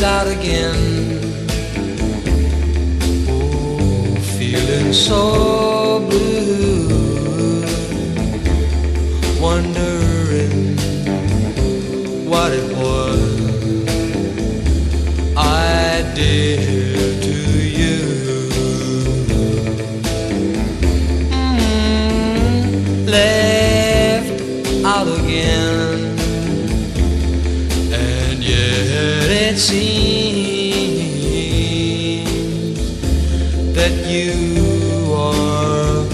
again. Oh, feeling so blue, wondering what it was I did to you. Mm, left out again, and yet it seems that you are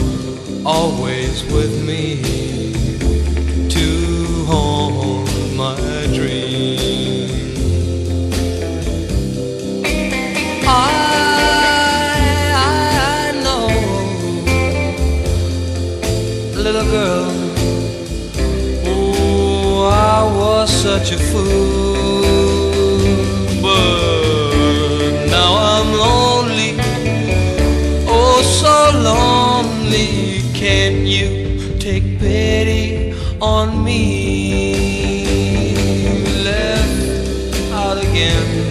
always with me to haunt my dreams. I, I know, little girl. Oh, I was such a fool, you take pity on me? Left out again.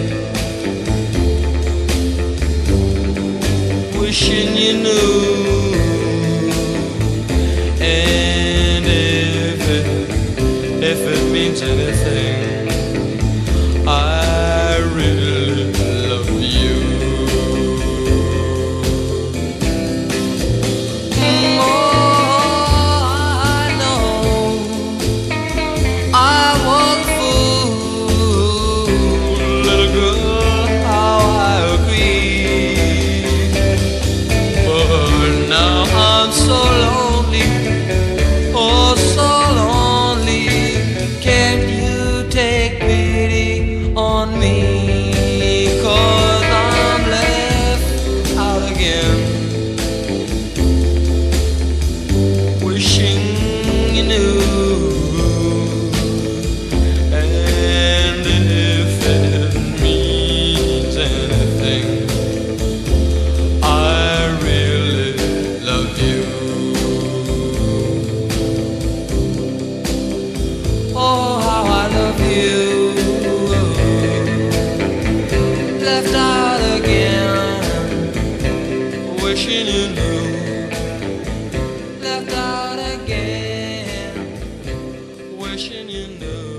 wishing you knew. And if it, if it means anything, on wishing you knew. Left out again, wishing you knew.